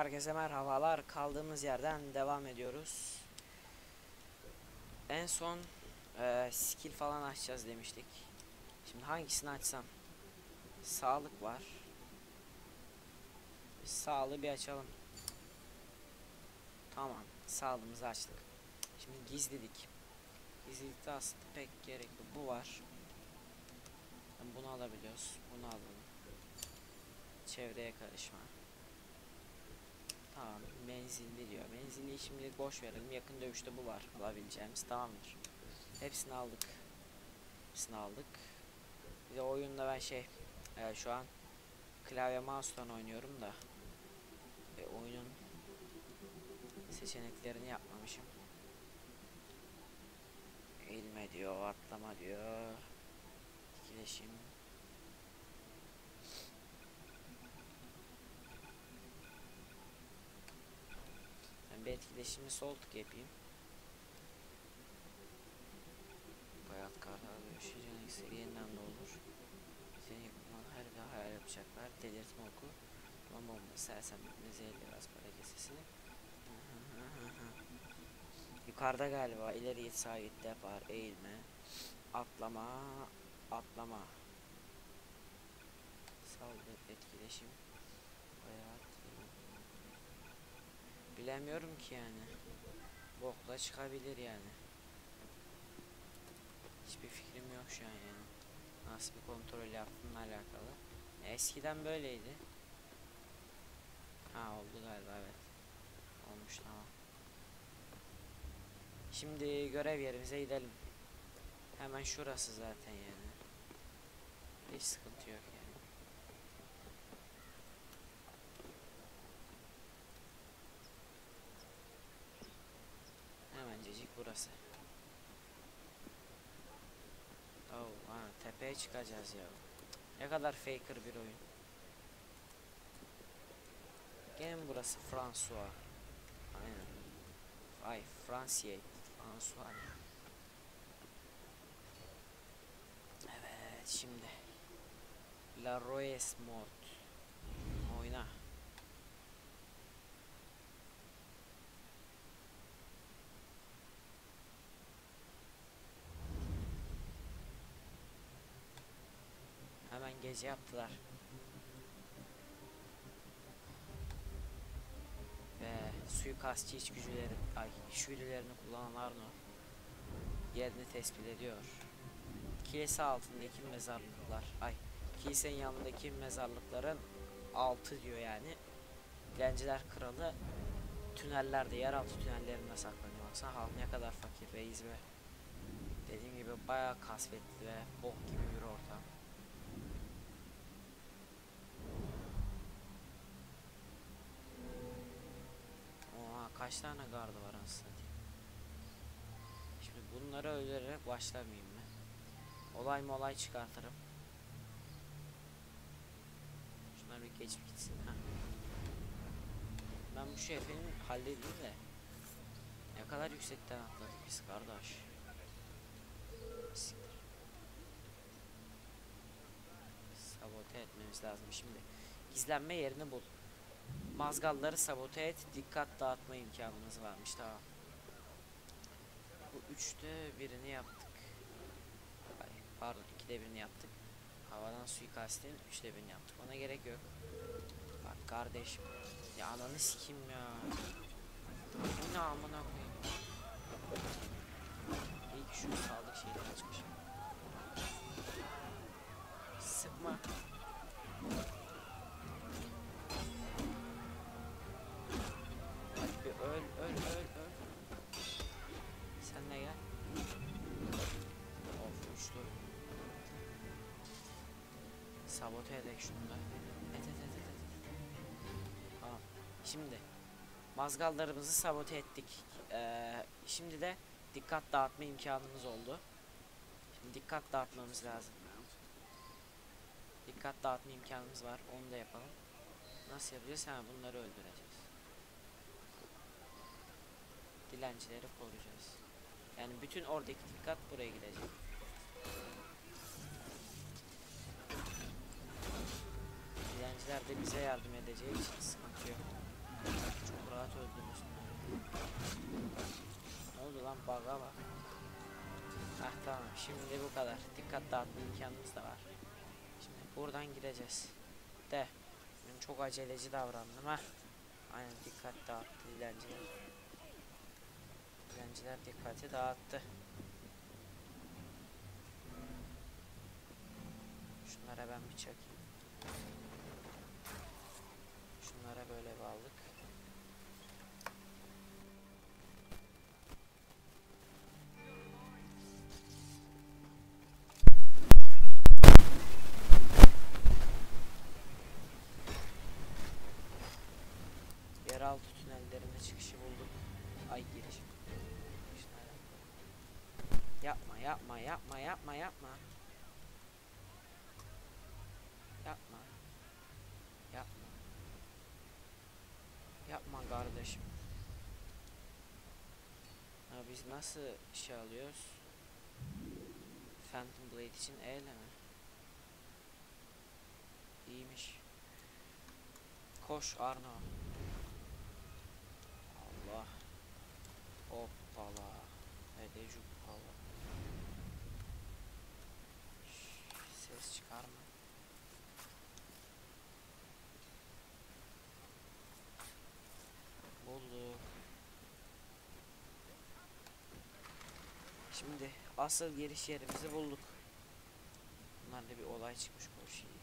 Herkese merhabalar. Kaldığımız yerden devam ediyoruz. En son eee, skill falan açacağız demiştik. Şimdi hangisini açsam? Sağlık var. Sağlığı bir açalım. Tamam. Sağlığımızı açtık. Şimdi gizlilik. Gizlilikte aslında pek gerekli. Bu var. Bunu alabiliyoruz. Bunu alalım. Çevreye karışma. Tamam menzilli diyor. Menzilliyi şimdi boş verelim. Yakın dövüşte bu var alabileceğimiz. Tamamdır. Hepsini aldık. Hepsini aldık. Bir de oyunda ben şey e, şu an klavye mouse'dan oynuyorum da e, oyunun seçeneklerini yapmamışım. Eğilme diyor, atlama diyor. Etkileşim. Ben bir etkileşimi sol tık yapayım. Bayat kartal dönüşeceğin ekseri yeniden doldur. Seni yakından her daha hayal yapacaklar. Delirtme oku. Duman bombası, sersemletme, zehirli biraz para kesesini. Yukarıda galiba ileri git sağa git depar eğilme. Atlama. Atlama. Saldır etkileşim. Bayat. Bilemiyorum ki yani. Bokla çıkabilir yani. Hiçbir fikrim yok şu an yani. Nasıl bir kontrol yaptığımla alakalı. Eskiden böyleydi. Ha oldu galiba evet. Olmuş tamam. Şimdi görev yerimize gidelim. Hemen şurası zaten yani. Hiç sıkıntı yok yani. Hemencecik burası. Oh, ha, tepeye çıkacağız ya. Ne kadar faker bir oyun. Gene burası François? Aynen. Ay Francier. François. Evet şimdi. La Royes Mort. Gece yaptılar. Ve suikastçı içgüdüleri, ay içgüdülerini kullanan Arno yerini tespit ediyor. Kilise altındaki mezarlıklar, ay kilisenin yanındaki mezarlıkların altı diyor yani. Dilenciler kralı tünellerde, yeraltı tünellerinde saklanıyor. Baksana halk ne kadar fakir ve dediğim gibi bayağı kasvetli ve bok gibi bir ortam. Kaç tane gardı var satayım. Şimdi bunları öldürerek başlamayayım mı? Olay mı olay çıkartırım. Şunlar bir geçip gitsin ha. Ben bu şefini halledeyim de. Ne kadar yüksekten atladık biz kardeş. Siktir. Sabote etmemiz lazım şimdi. Gizlenme yerini bul. Mazgalları sabote et, dikkat dağıtma imkanımız varmış tamam. Bu üçte birini yaptık. Ay, pardon ikide birini yaptık. Havadan suikastin üçte birini yaptık. Ona gerek yok. Bak kardeşim. Ya ananı sikeyim ya. Bu ne amına koyayım. İyi ki şu sağlık şeyden açmışım. Sıkma. Sabote edek şunu da. Et et et et. Tamam. Şimdi mazgallarımızı sabote ettik. Ee, şimdi de dikkat dağıtma imkanımız oldu. Şimdi dikkat dağıtmamız lazım. Dikkat dağıtma imkanımız var. Onu da yapalım. Nasıl yapacağız? Ha bunları öldüreceğiz. Dilencileri koruyacağız. Yani bütün oradaki dikkat buraya gidecek. de bize yardım edeceği için sıkıntı yok. Çok rahat öldürmüş. Ne oldu lan baga bak. Ah tamam şimdi bu kadar. Dikkat dağıtma imkanımız da var. Şimdi buradan gideceğiz. De. Ben çok aceleci davrandım ha. Aynen dikkat dağıttı dilenciler. Dilenciler dikkati dağıttı. Şunlara ben bir çakayım. Şunlara böyle bir aldık. Yeraltı tünellerine çıkışı bulduk. Ay giriş. Şunlara. Yapma yapma yapma yapma yapma. Yapma. Yapma. Yapma kardeşim. Ha biz nasıl şey alıyoruz? Phantom Blade için E ile mi? İyiymiş. Koş Arno. Allah. Hoppala. Hede juppala. Şş, Ses çıkarma. Bulduk. Şimdi asıl giriş yerimizi bulduk. Bunlarda bir olay çıkmış koş iyi.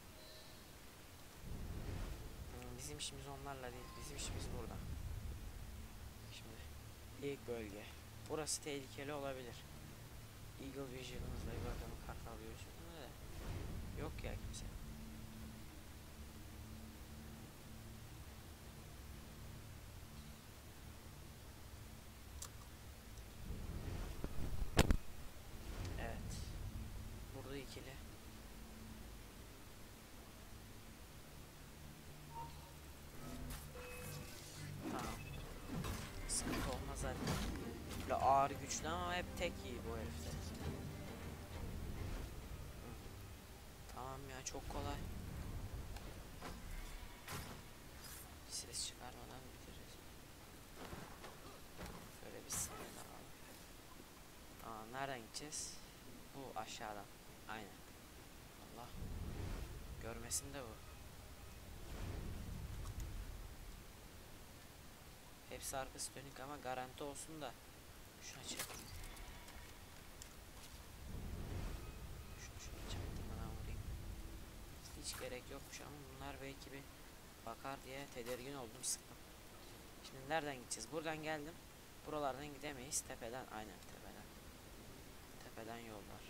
Hmm, Bizim işimiz onlarla değil. Bizim işimiz burada. Şimdi ilk bölge. Burası tehlikeli olabilir. Eagle Vision'ımızla bir bakalım kartal görüşümüzde de. Yok ya kimse. Evet. Burada ikili. Tamam. Sıkıntı olmaz zaten. Böyle ağır güçlü ama hep tek iyi bu herifte. Tamam ya çok kolay. Ses çıkarmadan bitiririz. Şöyle bir sınır alalım. Tamam nereden gideceğiz? Bu aşağıdan. Aynen. Allah. Görmesin de bu. Hepsi arkası dönük ama garanti olsun da. Şuna çek. Şunu şöyle çaktırmadan vurayım. Hiç gerek yokmuş ama bunlar belki bir bakar diye tedirgin oldum sıktım. Şimdi nereden gideceğiz? Buradan geldim. Buralardan gidemeyiz. Tepeden aynen tepeden. Tepeden yol var.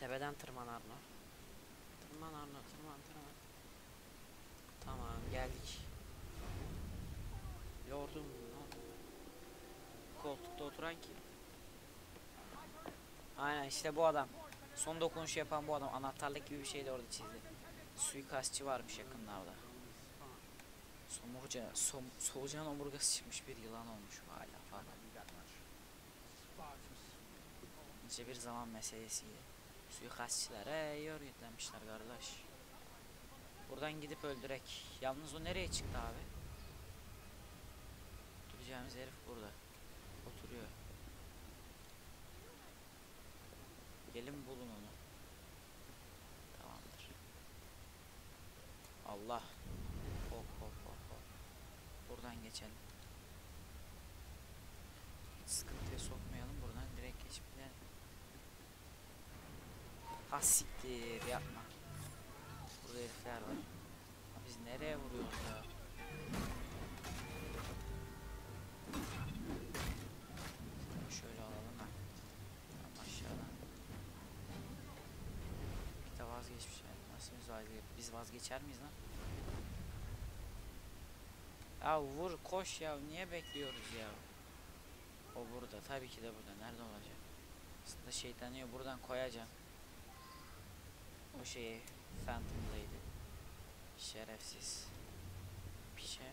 Tepeden tırman Arno. Tırman Arno tırman tırman. Tamam geldik. Lordum koltukta oturan kim? Aynen işte bu adam. Son dokunuşu yapan bu adam. Anahtarlık gibi bir şey de orada çizdi. Suikastçı varmış yakınlarda. Somurca, som, solucan omurgası çıkmış bir yılan olmuş hala falan. Nice bir zaman meselesiydi. Suikastçılara iyi örgütlenmişler kardeş. Buradan gidip öldürek. Yalnız o nereye çıktı abi? Duracağımız herif burada. Gelin bulun onu. Tamamdır. Allah. Hop hop hop hop. Buradan geçelim. Hiç sıkıntıya sokmayalım. Buradan direkt geçip gidelim. Ha siktir yapma. Burada herifler var. Biz nereye vuruyoruz ya? Şöyle alalım ha. Tamam aşağıdan. Bir de vazgeçmiş yani. Nasıl biz vazge Biz vazgeçer miyiz lan? Ya vur koş ya niye bekliyoruz ya? O burada tabii ki de burada nerede olacak? Aslında şeytanıyor buradan koyacağım. O şeyi Phantom'daydı. Şerefsiz. Bir şey.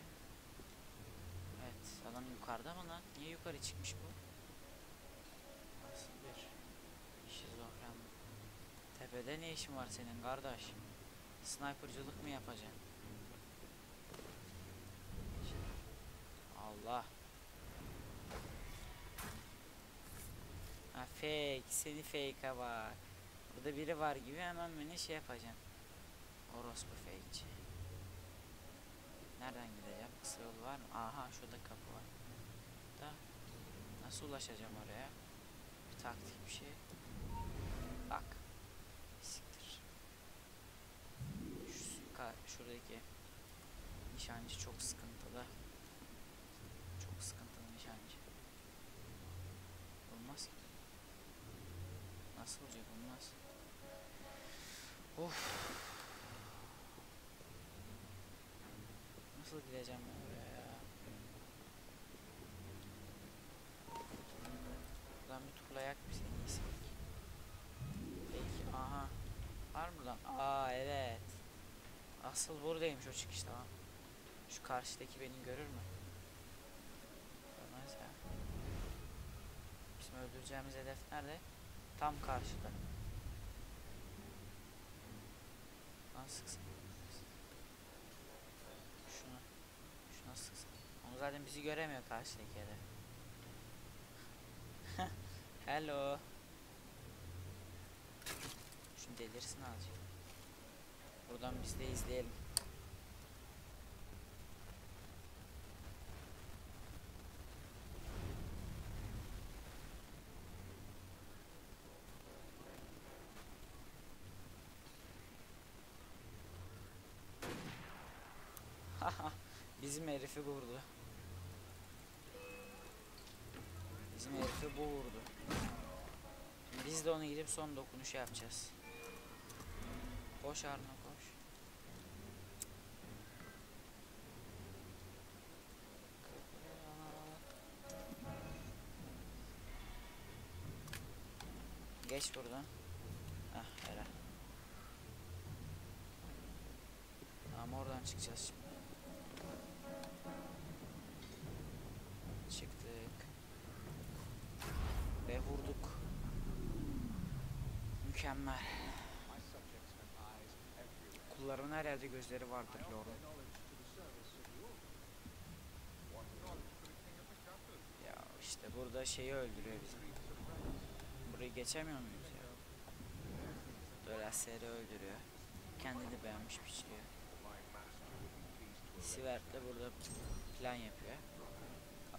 Evet adam yukarıda mı lan? Niye yukarı çıkmış bu? Nasıl bir? Tepede ne işin var senin kardeş? Snipercılık mı yapacaksın? Allah. Ha Fake. Seni fake'a bak. Burada biri var gibi hemen beni şey yapacaksın. Orospu fake'ci. Nereden gideceğim? Kısa yol var mı? Aha şurada kapı var. Da nasıl ulaşacağım oraya? Bir taktik bir şey. Bak. Siktir. Suika- şuradaki nişancı çok sıkıntılı. Çok sıkıntılı nişancı. Olmaz ki. Nasıl olacak olmaz. Of. Nasıl gideceğim ben oraya ya? Buradan bir turlayak seni iyisi. Peki aha. Var mı lan? Aa. Asıl buradaymış o çıkış tamam. Şu karşıdaki beni görür mü? Görmez ya. Bizim öldüreceğimiz hedef nerede? Tam karşıda. Lan sıksın. Şunu. Şuna sıksın. Onu zaten bizi göremiyor karşıdaki hedef. Hello. Şunu delirsin azıcık. Buradan biz de izleyelim. Haha, Bizim herifi vurdu. Bizim herifi bu vurdu. Biz de onu gidip son dokunuşu yapacağız. Koş Arna koş. Geç buradan. Ah helal. Tamam oradan çıkacağız şimdi. Çıktık. Ve vurduk. Mükemmel. Kulların her yerde gözleri vardır Lord'un. Ya işte burada şeyi öldürüyor bizim. Burayı geçemiyor muyuz ya? Dolaseri öldürüyor. Kendini beğenmiş biçliyor. Sivert de burada plan yapıyor.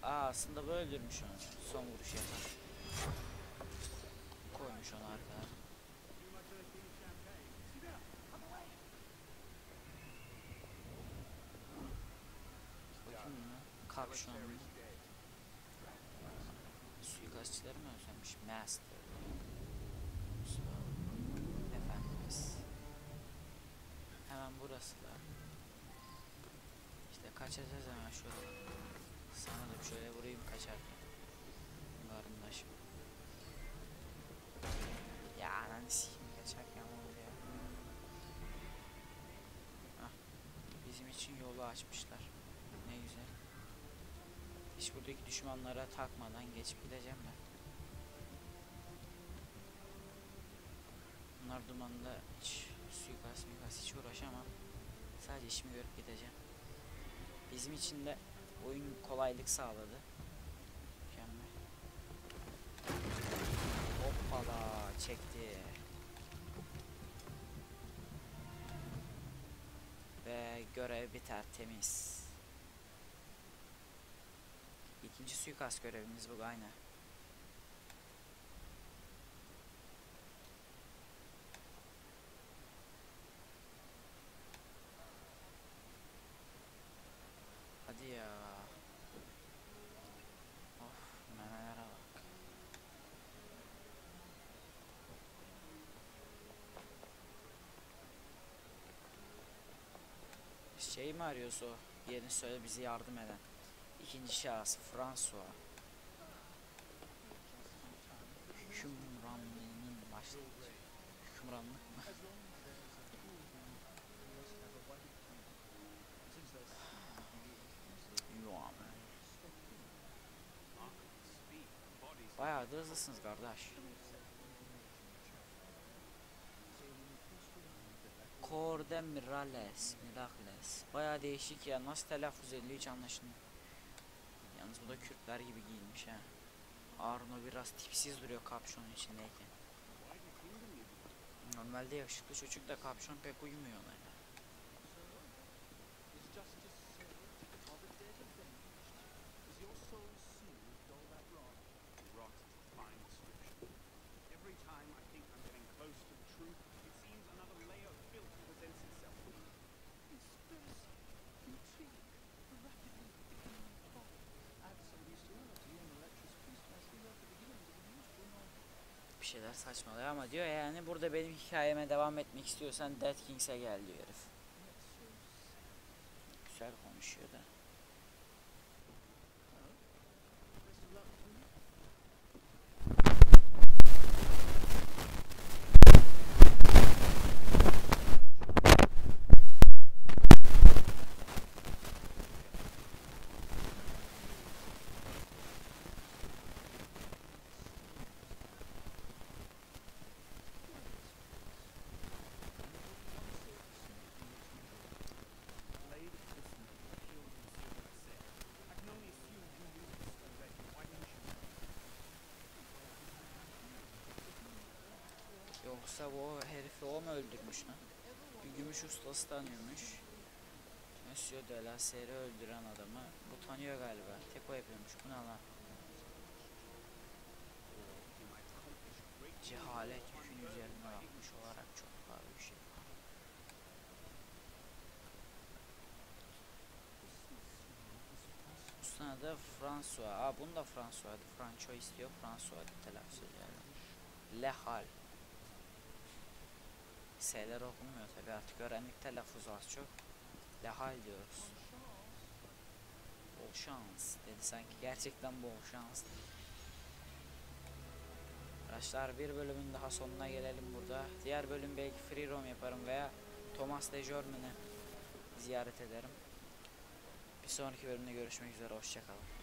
Aa aslında bu öldürmüş onu. Son vuruş yapan. Koymuş onu arkaya. Bakayım mı? Kalk şu an. Suikastçıları mı özlemiş? Master. Efendimiz. Hemen burası da. İşte kaçacağız hemen şöyle. Da şöyle vurayım kaçarken. Varınlaşım. Ya ananı sikeyim kaçarken. Hah. Bizim için yolu açmışlar. Buradaki düşmanlara takmadan geçip gideceğim ben. Bunlar dumanında hiç suikast suikast hiç uğraşamam. Sadece işimi görüp gideceğim. Bizim için de oyun kolaylık sağladı. Mükemmel. Hoppala çekti. Ve görev biter temiz. İkinci suikast görevimiz bu aynı. Hadi ya. Of memelere bak. Şey mi arıyorsa o? Yerini söyle bizi yardım eden. İkinci şahıs François. Hükümranlığının başlangıcı. Hükümranlık mı? Bayağı da hızlısınız kardeş. Corde Mirales, Miracles. Bayağı değişik ya. Nasıl telaffuz ediliyor hiç anlaşılmıyor. Bu da Kürtler gibi giyinmiş ha. Arno biraz tipsiz duruyor kapşonun içindeyken. Normalde yakışıklı çocuk da kapşon pek uymuyor ona. Şeyler saçmalıyor ama diyor yani burada benim hikayeme devam etmek istiyorsan Dead Kings'e gel diyor herif. Sad. Güzel konuşuyor da. Yoksa bu herifi o mu öldürmüş lan? Bir gümüş ustası tanıyormuş. Monsieur de la Serre öldüren adamı. Bu tanıyor galiba. Tek o yapıyormuş. Bu ne lan? Cehalet yükün üzerine almış olarak çok pahalı bir şey. Ustanın adı François. Aa bunu da François'dı. Franco istiyor. François telaffuz ediyor. Lehal. S'ler okunmuyor tabi artık öğrendik telaffuzu az çok. Lehal diyoruz. Bol şans dedi sanki gerçekten bol şans. Arkadaşlar bir bölümün daha sonuna gelelim burada. Diğer bölüm belki free roam yaparım veya Thomas de Jorman'ı ziyaret ederim. Bir sonraki bölümde görüşmek üzere hoşçakalın.